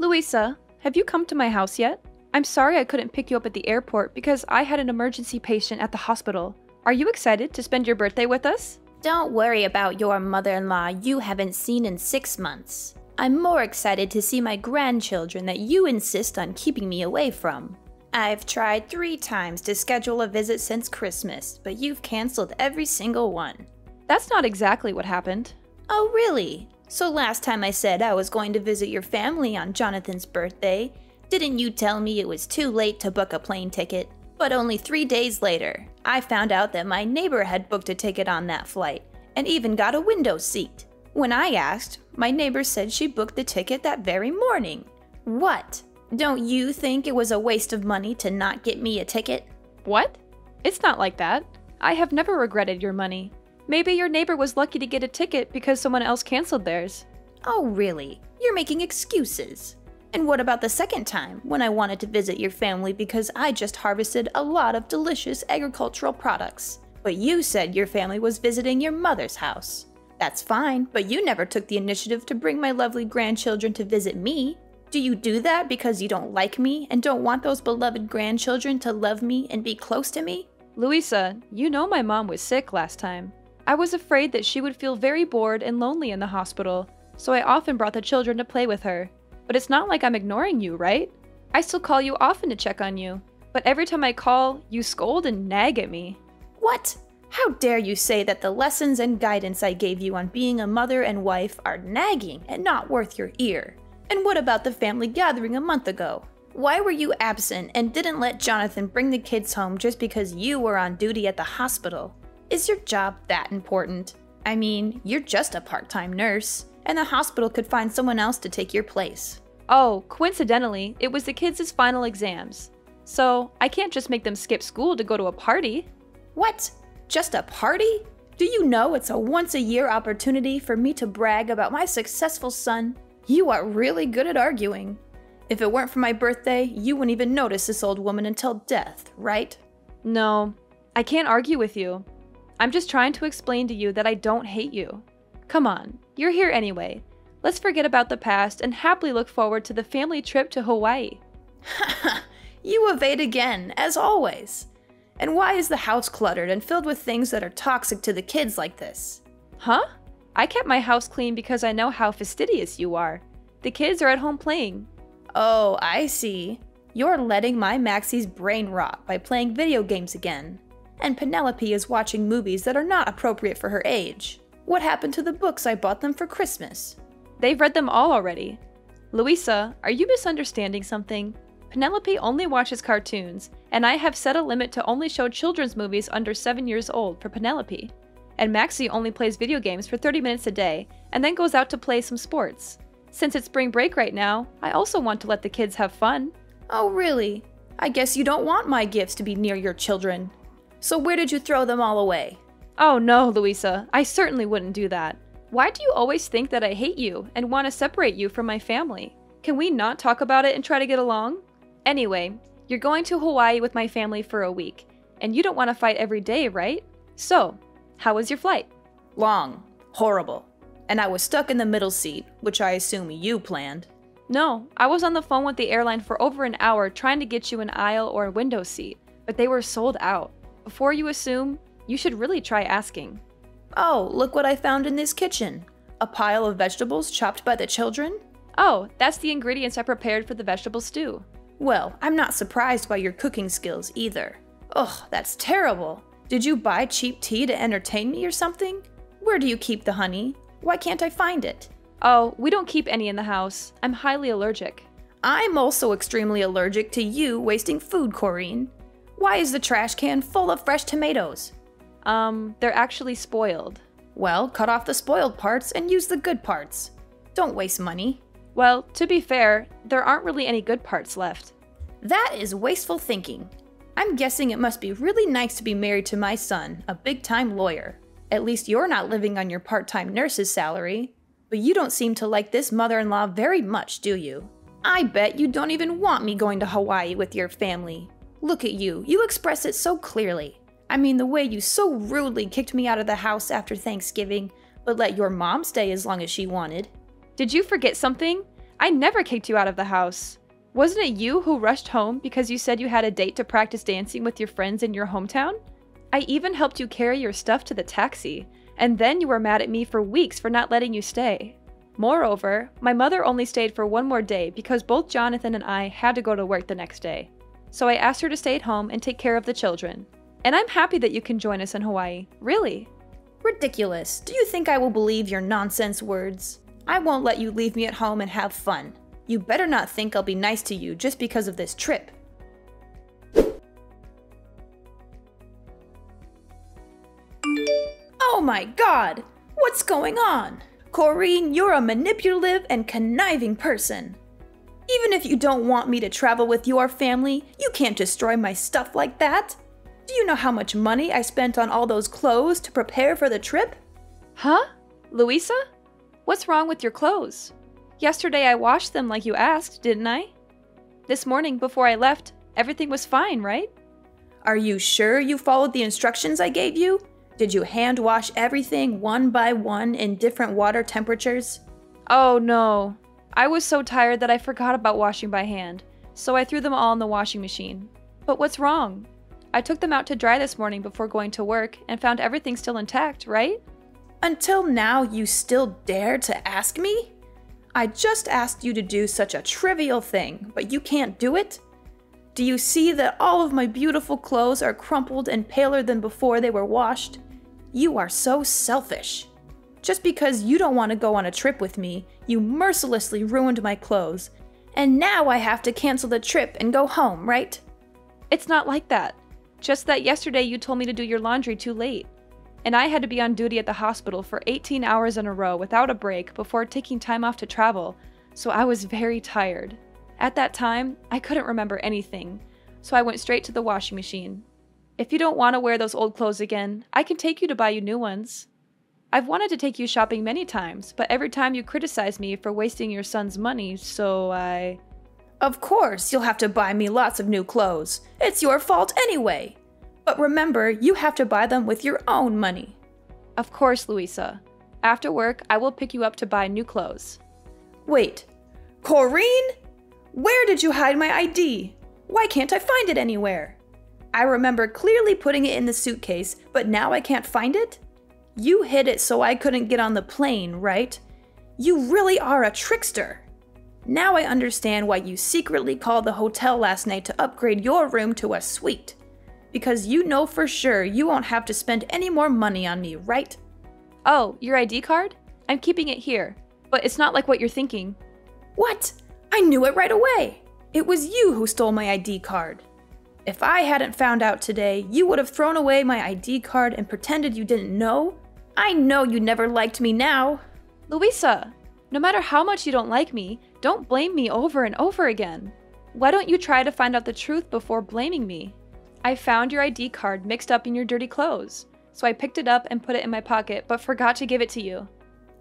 Louisa, have you come to my house yet? I'm sorry I couldn't pick you up at the airport because I had an emergency patient at the hospital. Are you excited to spend your birthday with us? Don't worry about your mother in law you haven't seen in six months. I'm more excited to see my grandchildren that you insist on keeping me away from. I've tried three times to schedule a visit since Christmas, but you've canceled every single one. That's not exactly what happened. Oh, really? So last time I said I was going to visit your family on Jonathan's birthday, didn't you tell me it was too late to book a plane ticket? But only three days later, I found out that my neighbor had booked a ticket on that flight and even got a window seat. When I asked, my neighbor said she booked the ticket that very morning. What? Don't you think it was a waste of money to not get me a ticket? What? It's not like that. I have never regretted your money. Maybe your neighbor was lucky to get a ticket because someone else canceled theirs. Oh, really? You're making excuses. And what about the second time, when I wanted to visit your family because I just harvested a lot of delicious agricultural products? But you said your family was visiting your mother's house. That's fine, but you never took the initiative to bring my lovely grandchildren to visit me. Do you do that because you don't like me and don't want those beloved grandchildren to love me and be close to me? Louisa, you know my mom was sick last time. I was afraid that she would feel very bored and lonely in the hospital, so I often brought the children to play with her. But it's not like I'm ignoring you, right? I still call you often to check on you, but every time I call, you scold and nag at me. What? How dare you say that the lessons and guidance I gave you on being a mother and wife are nagging and not worth your ear? And what about the family gathering a month ago? Why were you absent and didn't let Jonathan bring the kids home just because you were on duty at the hospital? Is your job that important? I mean, you're just a part time nurse, and the hospital could find someone else to take your place. Oh, coincidentally, it was the kids' final exams. So I can't just make them skip school to go to a party. What? Just a party? Do you know it's a once a year opportunity for me to brag about my successful son? You are really good at arguing. If it weren't for my birthday, you wouldn't even notice this old woman until death, right? No, I can't argue with you. I'm just trying to explain to you that I don't hate you. Come on, you're here anyway. Let's forget about the past and happily look forward to the family trip to Hawaii. you evade again, as always. And why is the house cluttered and filled with things that are toxic to the kids like this? Huh? I kept my house clean because I know how fastidious you are. The kids are at home playing. Oh, I see. You're letting my Maxie's brain rot by playing video games again and Penelope is watching movies that are not appropriate for her age. What happened to the books I bought them for Christmas? They've read them all already. Louisa, are you misunderstanding something? Penelope only watches cartoons, and I have set a limit to only show children's movies under 7 years old for Penelope. And Maxie only plays video games for 30 minutes a day, and then goes out to play some sports. Since it's spring break right now, I also want to let the kids have fun. Oh, really? I guess you don't want my gifts to be near your children. So where did you throw them all away? Oh no, Louisa, I certainly wouldn't do that. Why do you always think that I hate you and want to separate you from my family? Can we not talk about it and try to get along? Anyway, you're going to Hawaii with my family for a week, and you don't want to fight every day, right? So, how was your flight? Long. Horrible. And I was stuck in the middle seat, which I assume you planned. No, I was on the phone with the airline for over an hour trying to get you an aisle or a window seat, but they were sold out. Before you assume, you should really try asking. Oh, look what I found in this kitchen. A pile of vegetables chopped by the children? Oh, that's the ingredients I prepared for the vegetable stew. Well, I'm not surprised by your cooking skills either. Ugh, that's terrible. Did you buy cheap tea to entertain me or something? Where do you keep the honey? Why can't I find it? Oh, we don't keep any in the house. I'm highly allergic. I'm also extremely allergic to you wasting food, Corrine. Why is the trash can full of fresh tomatoes? Um, they're actually spoiled. Well, cut off the spoiled parts and use the good parts. Don't waste money. Well, to be fair, there aren't really any good parts left. That is wasteful thinking. I'm guessing it must be really nice to be married to my son, a big time lawyer. At least you're not living on your part time nurse's salary. But you don't seem to like this mother in law very much, do you? I bet you don't even want me going to Hawaii with your family. Look at you, you express it so clearly. I mean, the way you so rudely kicked me out of the house after Thanksgiving, but let your mom stay as long as she wanted. Did you forget something? I never kicked you out of the house. Wasn't it you who rushed home because you said you had a date to practice dancing with your friends in your hometown? I even helped you carry your stuff to the taxi, and then you were mad at me for weeks for not letting you stay. Moreover, my mother only stayed for one more day because both Jonathan and I had to go to work the next day. So I asked her to stay at home and take care of the children. And I'm happy that you can join us in Hawaii. Really. Ridiculous. Do you think I will believe your nonsense words? I won't let you leave me at home and have fun. You better not think I'll be nice to you just because of this trip. Oh my god! What's going on? Corrine, you're a manipulative and conniving person. Even if you don't want me to travel with your family, you can't destroy my stuff like that. Do you know how much money I spent on all those clothes to prepare for the trip? Huh? Louisa? What's wrong with your clothes? Yesterday I washed them like you asked, didn't I? This morning, before I left, everything was fine, right? Are you sure you followed the instructions I gave you? Did you hand wash everything one by one in different water temperatures? Oh no. I was so tired that I forgot about washing by hand, so I threw them all in the washing machine. But what's wrong? I took them out to dry this morning before going to work and found everything still intact, right? Until now, you still dare to ask me? I just asked you to do such a trivial thing, but you can't do it? Do you see that all of my beautiful clothes are crumpled and paler than before they were washed? You are so selfish. Just because you don't want to go on a trip with me, you mercilessly ruined my clothes. And now I have to cancel the trip and go home, right? It's not like that. Just that yesterday you told me to do your laundry too late. And I had to be on duty at the hospital for 18 hours in a row without a break before taking time off to travel, so I was very tired. At that time, I couldn't remember anything, so I went straight to the washing machine. If you don't want to wear those old clothes again, I can take you to buy you new ones. I've wanted to take you shopping many times, but every time you criticize me for wasting your son's money, so I. Of course, you'll have to buy me lots of new clothes. It's your fault anyway. But remember, you have to buy them with your own money. Of course, Louisa. After work, I will pick you up to buy new clothes. Wait, Corrine? Where did you hide my ID? Why can't I find it anywhere? I remember clearly putting it in the suitcase, but now I can't find it? You hid it so I couldn't get on the plane, right? You really are a trickster. Now I understand why you secretly called the hotel last night to upgrade your room to a suite. Because you know for sure you won't have to spend any more money on me, right? Oh, your ID card? I'm keeping it here. But it's not like what you're thinking. What? I knew it right away. It was you who stole my ID card. If I hadn't found out today, you would have thrown away my ID card and pretended you didn't know? I know you never liked me now. Louisa, no matter how much you don't like me, don't blame me over and over again. Why don't you try to find out the truth before blaming me? I found your ID card mixed up in your dirty clothes, so I picked it up and put it in my pocket but forgot to give it to you.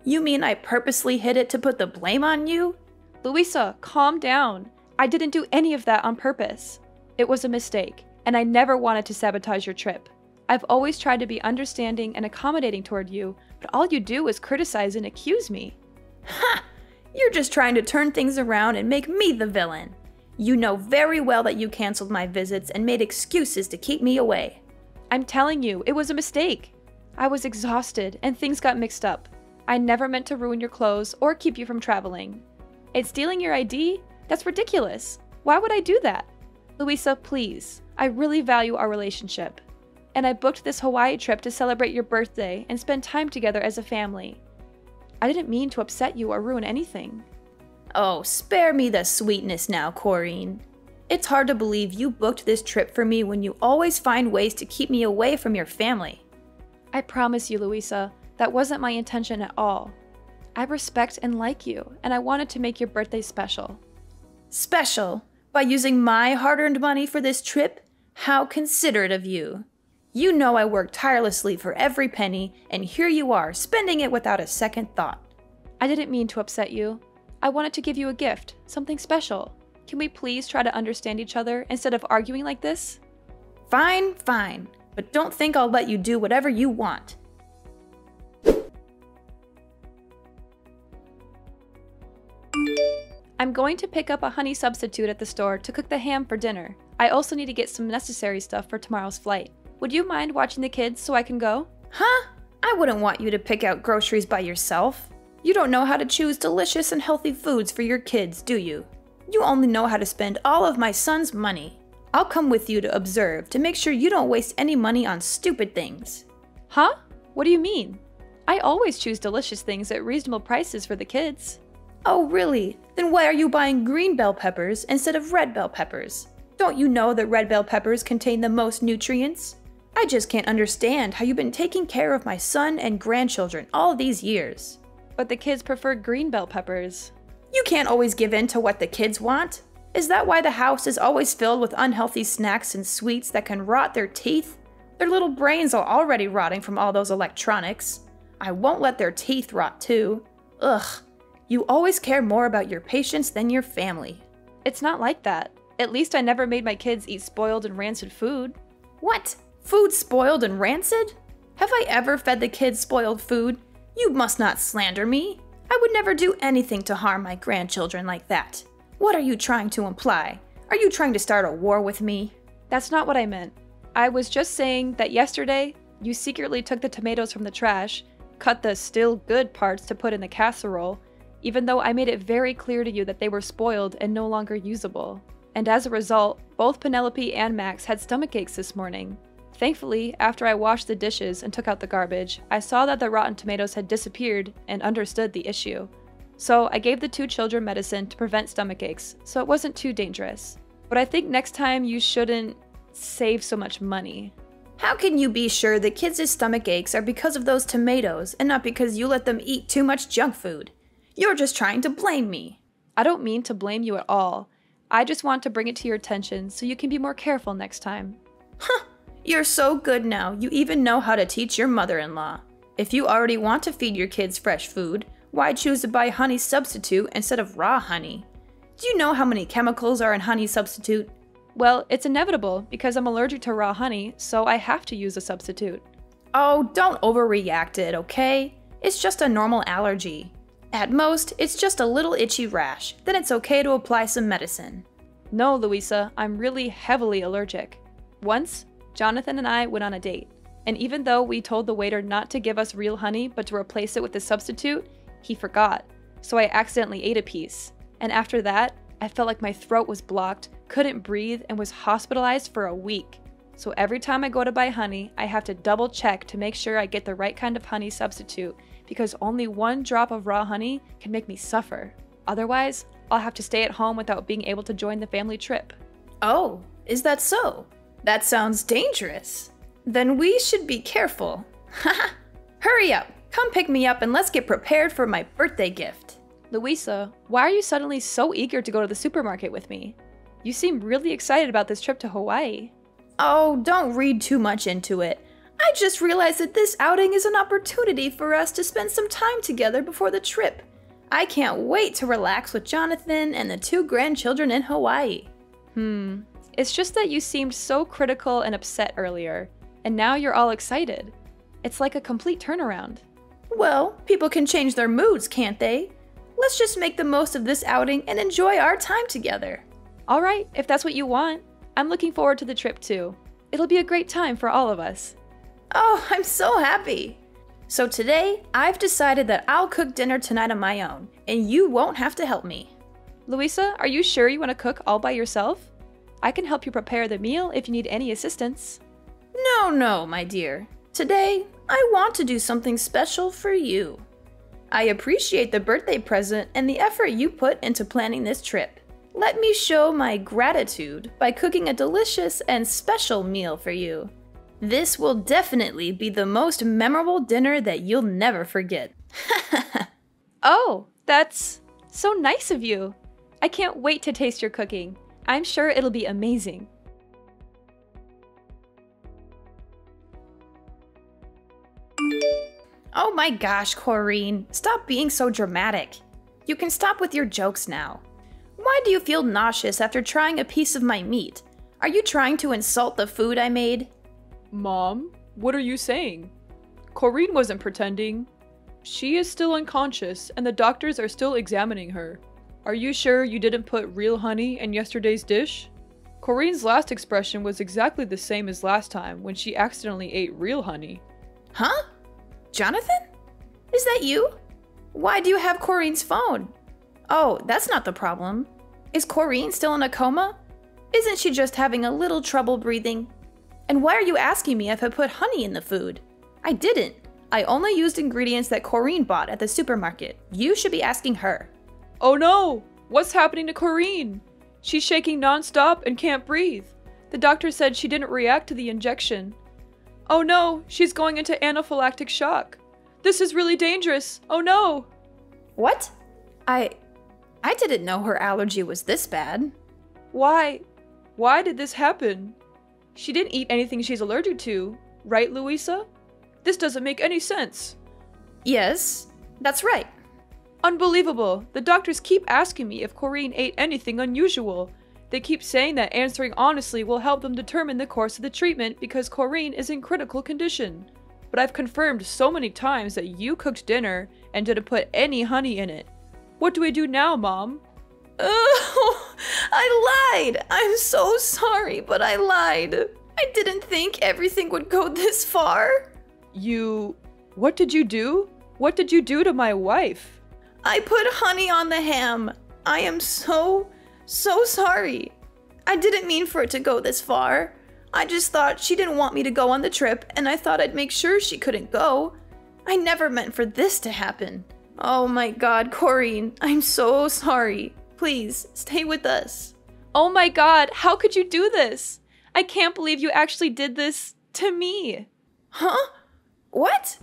You mean I purposely hid it to put the blame on you? Louisa, calm down. I didn't do any of that on purpose. It was a mistake, and I never wanted to sabotage your trip. I've always tried to be understanding and accommodating toward you, but all you do is criticize and accuse me. Ha! You're just trying to turn things around and make me the villain. You know very well that you canceled my visits and made excuses to keep me away. I'm telling you, it was a mistake. I was exhausted and things got mixed up. I never meant to ruin your clothes or keep you from traveling. And stealing your ID? That's ridiculous. Why would I do that? Louisa, please. I really value our relationship. And I booked this Hawaii trip to celebrate your birthday and spend time together as a family. I didn't mean to upset you or ruin anything. Oh, spare me the sweetness now, Corrine. It's hard to believe you booked this trip for me when you always find ways to keep me away from your family. I promise you, Louisa, that wasn't my intention at all. I respect and like you, and I wanted to make your birthday special. Special? By using my hard earned money for this trip? How considerate of you. You know I worked tirelessly for every penny, and here you are, spending it without a second thought. I didn't mean to upset you. I wanted to give you a gift, something special. Can we please try to understand each other instead of arguing like this? Fine, fine, but don't think I'll let you do whatever you want. I'm going to pick up a honey substitute at the store to cook the ham for dinner. I also need to get some necessary stuff for tomorrow's flight. Would you mind watching the kids so I can go? Huh? I wouldn't want you to pick out groceries by yourself. You don't know how to choose delicious and healthy foods for your kids, do you? You only know how to spend all of my son's money. I'll come with you to observe to make sure you don't waste any money on stupid things. Huh? What do you mean? I always choose delicious things at reasonable prices for the kids. Oh, really? Then why are you buying green bell peppers instead of red bell peppers? Don't you know that red bell peppers contain the most nutrients? I just can't understand how you've been taking care of my son and grandchildren all these years. But the kids prefer green bell peppers. You can't always give in to what the kids want. Is that why the house is always filled with unhealthy snacks and sweets that can rot their teeth? Their little brains are already rotting from all those electronics. I won't let their teeth rot too. Ugh. You always care more about your patients than your family. It's not like that. At least I never made my kids eat spoiled and rancid food. What? Food spoiled and rancid? Have I ever fed the kids spoiled food? You must not slander me. I would never do anything to harm my grandchildren like that. What are you trying to imply? Are you trying to start a war with me? That's not what I meant. I was just saying that yesterday, you secretly took the tomatoes from the trash, cut the still good parts to put in the casserole, even though I made it very clear to you that they were spoiled and no longer usable. And as a result, both Penelope and Max had stomach aches this morning. Thankfully, after I washed the dishes and took out the garbage, I saw that the rotten tomatoes had disappeared and understood the issue. So I gave the two children medicine to prevent stomach aches, so it wasn't too dangerous. But I think next time you shouldn't save so much money. How can you be sure the kids' stomach aches are because of those tomatoes and not because you let them eat too much junk food? You're just trying to blame me. I don't mean to blame you at all. I just want to bring it to your attention so you can be more careful next time. Huh, you're so good now, you even know how to teach your mother in law. If you already want to feed your kids fresh food, why choose to buy honey substitute instead of raw honey? Do you know how many chemicals are in honey substitute? Well, it's inevitable because I'm allergic to raw honey, so I have to use a substitute. Oh, don't overreact it, okay? It's just a normal allergy. At most, it's just a little itchy rash. Then it's okay to apply some medicine. No, Louisa, I'm really heavily allergic. Once, Jonathan and I went on a date, and even though we told the waiter not to give us real honey but to replace it with a substitute, he forgot. So I accidentally ate a piece. And after that, I felt like my throat was blocked, couldn't breathe, and was hospitalized for a week. So every time I go to buy honey, I have to double check to make sure I get the right kind of honey substitute because only one drop of raw honey can make me suffer. Otherwise, I'll have to stay at home without being able to join the family trip. Oh, is that so? That sounds dangerous. Then we should be careful. Haha! Hurry up! Come pick me up and let's get prepared for my birthday gift. Louisa, why are you suddenly so eager to go to the supermarket with me? You seem really excited about this trip to Hawaii. Oh, don't read too much into it. I just realized that this outing is an opportunity for us to spend some time together before the trip. I can't wait to relax with Jonathan and the two grandchildren in Hawaii. Hmm, it's just that you seemed so critical and upset earlier, and now you're all excited. It's like a complete turnaround. Well, people can change their moods, can't they? Let's just make the most of this outing and enjoy our time together. All right, if that's what you want. I'm looking forward to the trip too. It'll be a great time for all of us. Oh, I'm so happy! So today, I've decided that I'll cook dinner tonight on my own, and you won't have to help me. Louisa, are you sure you want to cook all by yourself? I can help you prepare the meal if you need any assistance. No, no, my dear. Today, I want to do something special for you. I appreciate the birthday present and the effort you put into planning this trip. Let me show my gratitude by cooking a delicious and special meal for you. This will definitely be the most memorable dinner that you'll never forget. oh, that's so nice of you. I can't wait to taste your cooking. I'm sure it'll be amazing. Oh my gosh, Corrine, stop being so dramatic. You can stop with your jokes now. Why do you feel nauseous after trying a piece of my meat? Are you trying to insult the food I made? Mom, what are you saying? Corrine wasn't pretending. She is still unconscious, and the doctors are still examining her. Are you sure you didn't put real honey in yesterday's dish? Corinne's last expression was exactly the same as last time when she accidentally ate real honey. Huh? Jonathan? Is that you? Why do you have Corinne's phone? Oh, that's not the problem. Is Corinne still in a coma? Isn't she just having a little trouble breathing? And why are you asking me if I put honey in the food? I didn't. I only used ingredients that Corinne bought at the supermarket. You should be asking her. Oh no! What's happening to Corinne? She's shaking nonstop and can't breathe. The doctor said she didn't react to the injection. Oh no, she's going into anaphylactic shock. This is really dangerous. Oh no! What? I. I didn't know her allergy was this bad. Why? Why did this happen? She didn't eat anything she's allergic to, right, Louisa? This doesn't make any sense. Yes, that's right. Unbelievable. The doctors keep asking me if Corinne ate anything unusual. They keep saying that answering honestly will help them determine the course of the treatment because Corinne is in critical condition. But I've confirmed so many times that you cooked dinner and didn't put any honey in it. What do we do now, Mom? Oh, I lied. I'm so sorry, but I lied. I didn't think everything would go this far. You. What did you do? What did you do to my wife? I put honey on the ham. I am so, so sorry. I didn't mean for it to go this far. I just thought she didn't want me to go on the trip, and I thought I'd make sure she couldn't go. I never meant for this to happen. Oh my god, Corinne, I'm so sorry. Please, stay with us. Oh my god, how could you do this? I can't believe you actually did this to me. Huh? What?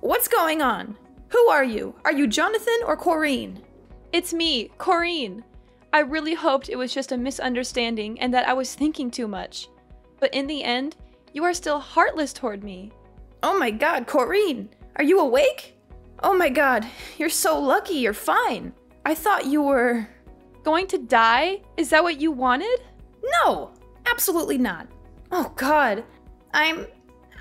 What's going on? Who are you? Are you Jonathan or Corinne? It's me, Corinne. I really hoped it was just a misunderstanding and that I was thinking too much. But in the end, you are still heartless toward me. Oh my god, Corinne! Are you awake? Oh my god, you're so lucky you're fine. I thought you were. Going to die? Is that what you wanted? No! Absolutely not. Oh god. I'm.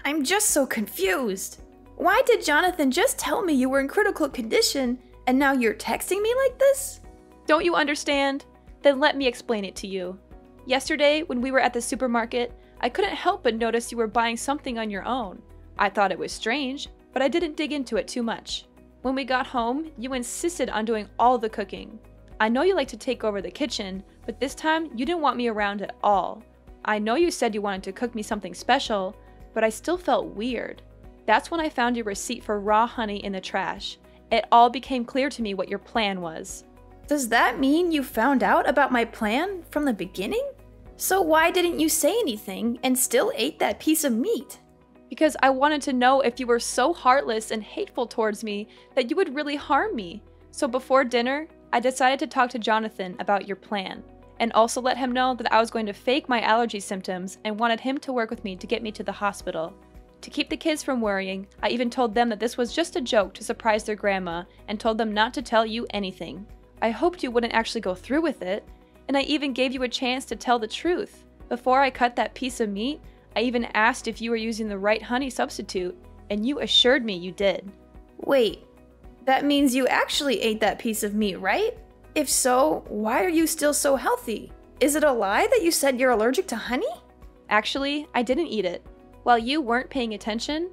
I'm just so confused. Why did Jonathan just tell me you were in critical condition and now you're texting me like this? Don't you understand? Then let me explain it to you. Yesterday, when we were at the supermarket, I couldn't help but notice you were buying something on your own. I thought it was strange, but I didn't dig into it too much. When we got home, you insisted on doing all the cooking. I know you like to take over the kitchen, but this time you didn't want me around at all. I know you said you wanted to cook me something special, but I still felt weird. That's when I found your receipt for raw honey in the trash. It all became clear to me what your plan was. Does that mean you found out about my plan from the beginning? So why didn't you say anything and still ate that piece of meat? Because I wanted to know if you were so heartless and hateful towards me that you would really harm me. So before dinner, I decided to talk to Jonathan about your plan, and also let him know that I was going to fake my allergy symptoms and wanted him to work with me to get me to the hospital. To keep the kids from worrying, I even told them that this was just a joke to surprise their grandma and told them not to tell you anything. I hoped you wouldn't actually go through with it, and I even gave you a chance to tell the truth. Before I cut that piece of meat, I even asked if you were using the right honey substitute, and you assured me you did. Wait, that means you actually ate that piece of meat, right? If so, why are you still so healthy? Is it a lie that you said you're allergic to honey? Actually, I didn't eat it. While you weren't paying attention,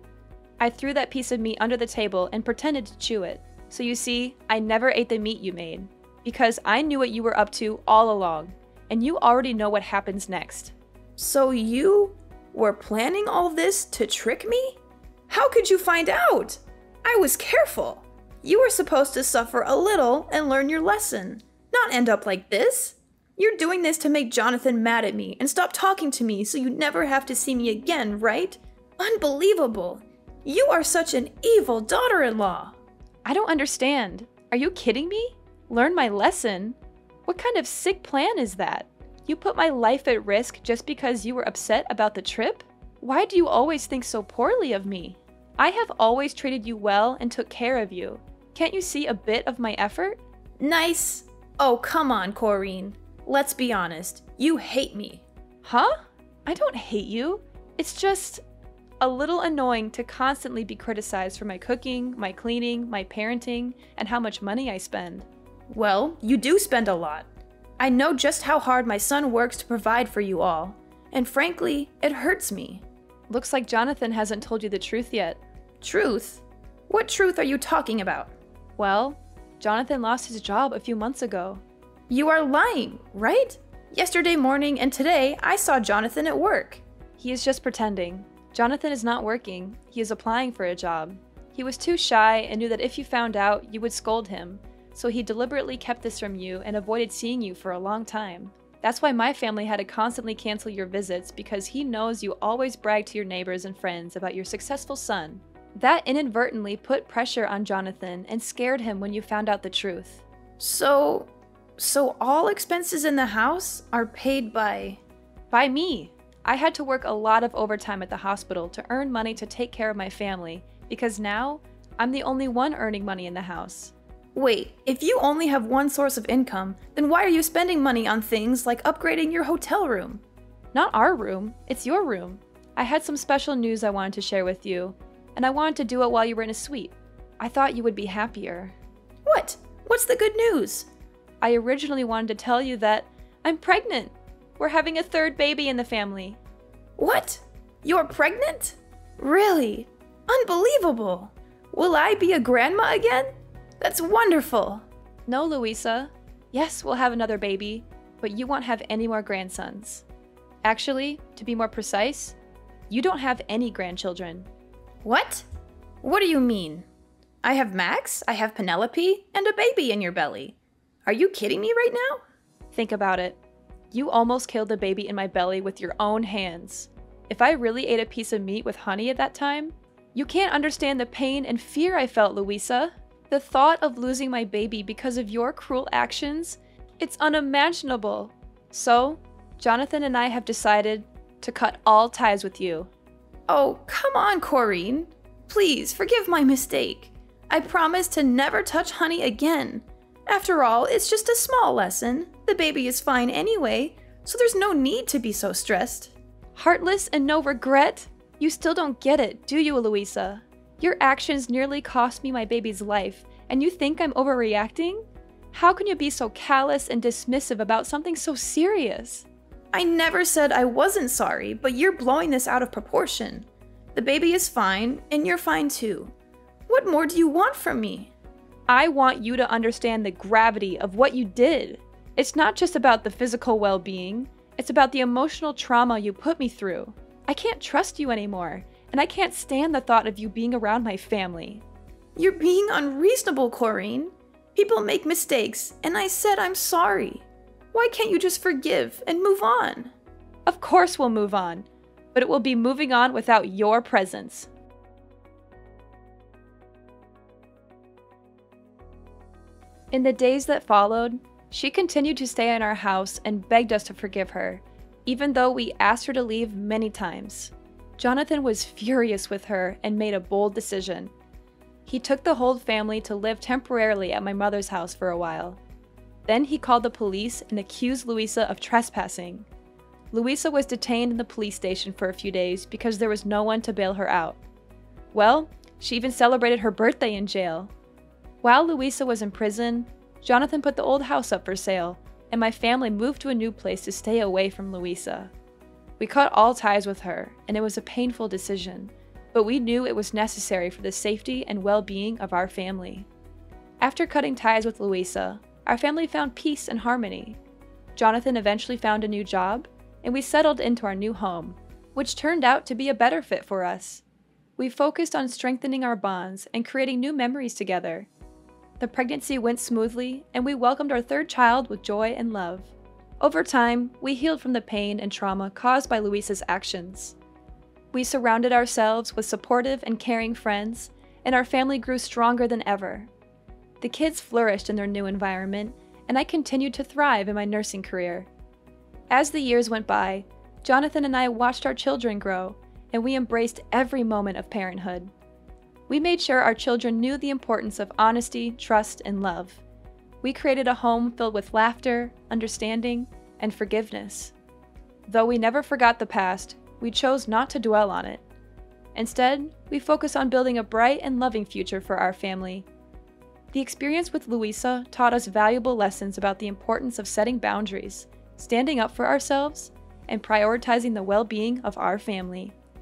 I threw that piece of meat under the table and pretended to chew it. So you see, I never ate the meat you made. Because I knew what you were up to all along, and you already know what happens next. So you were planning all this to trick me? How could you find out? I was careful. You were supposed to suffer a little and learn your lesson, not end up like this. You're doing this to make Jonathan mad at me and stop talking to me so you never have to see me again, right? Unbelievable. You are such an evil daughter in law. I don't understand. Are you kidding me? Learn my lesson? What kind of sick plan is that? You put my life at risk just because you were upset about the trip? Why do you always think so poorly of me? I have always treated you well and took care of you. Can't you see a bit of my effort? Nice. Oh, come on, Corinne. Let's be honest. You hate me. Huh? I don't hate you. It's just a little annoying to constantly be criticized for my cooking, my cleaning, my parenting, and how much money I spend. Well, you do spend a lot. I know just how hard my son works to provide for you all, and frankly, it hurts me. Looks like Jonathan hasn't told you the truth yet. Truth? What truth are you talking about? Well, Jonathan lost his job a few months ago. You are lying, right? Yesterday morning and today, I saw Jonathan at work. He is just pretending. Jonathan is not working, he is applying for a job. He was too shy and knew that if you found out, you would scold him, so he deliberately kept this from you and avoided seeing you for a long time. That's why my family had to constantly cancel your visits because he knows you always brag to your neighbors and friends about your successful son. That inadvertently put pressure on Jonathan and scared him when you found out the truth. So, so all expenses in the house are paid by by me. I had to work a lot of overtime at the hospital to earn money to take care of my family because now I'm the only one earning money in the house. Wait, if you only have one source of income, then why are you spending money on things like upgrading your hotel room? Not our room, it's your room. I had some special news I wanted to share with you, and I wanted to do it while you were in a suite. I thought you would be happier. What? What's the good news? I originally wanted to tell you that I'm pregnant. We're having a third baby in the family. What? You're pregnant? Really? Unbelievable! Will I be a grandma again? That's wonderful! No, Louisa. Yes, we'll have another baby, but you won't have any more grandsons. Actually, to be more precise, you don't have any grandchildren. What? What do you mean? I have Max, I have Penelope, and a baby in your belly. Are you kidding me right now? Think about it. You almost killed the baby in my belly with your own hands. If I really ate a piece of meat with honey at that time, you can't understand the pain and fear I felt, Louisa. The thought of losing my baby because of your cruel actions, it's unimaginable. So, Jonathan and I have decided to cut all ties with you. Oh, come on, Corrine. Please, forgive my mistake. I promise to never touch honey again. After all, it's just a small lesson. The baby is fine anyway, so there's no need to be so stressed. Heartless and no regret? You still don't get it, do you, Louisa? Your actions nearly cost me my baby's life, and you think I'm overreacting? How can you be so callous and dismissive about something so serious? I never said I wasn't sorry, but you're blowing this out of proportion. The baby is fine, and you're fine too. What more do you want from me? I want you to understand the gravity of what you did. It's not just about the physical well being, it's about the emotional trauma you put me through. I can't trust you anymore, and I can't stand the thought of you being around my family. You're being unreasonable, Corrine. People make mistakes, and I said I'm sorry. Why can't you just forgive and move on? Of course, we'll move on, but it will be moving on without your presence. In the days that followed, she continued to stay in our house and begged us to forgive her, even though we asked her to leave many times. Jonathan was furious with her and made a bold decision. He took the whole family to live temporarily at my mother's house for a while. Then he called the police and accused Louisa of trespassing. Louisa was detained in the police station for a few days because there was no one to bail her out. Well, she even celebrated her birthday in jail. While Louisa was in prison, Jonathan put the old house up for sale, and my family moved to a new place to stay away from Louisa. We cut all ties with her, and it was a painful decision, but we knew it was necessary for the safety and well being of our family. After cutting ties with Louisa, our family found peace and harmony. Jonathan eventually found a new job, and we settled into our new home, which turned out to be a better fit for us. We focused on strengthening our bonds and creating new memories together. The pregnancy went smoothly, and we welcomed our third child with joy and love. Over time, we healed from the pain and trauma caused by Louisa's actions. We surrounded ourselves with supportive and caring friends, and our family grew stronger than ever. The kids flourished in their new environment, and I continued to thrive in my nursing career. As the years went by, Jonathan and I watched our children grow, and we embraced every moment of parenthood. We made sure our children knew the importance of honesty, trust, and love. We created a home filled with laughter, understanding, and forgiveness. Though we never forgot the past, we chose not to dwell on it. Instead, we focus on building a bright and loving future for our family. The experience with Louisa taught us valuable lessons about the importance of setting boundaries, standing up for ourselves, and prioritizing the well being of our family.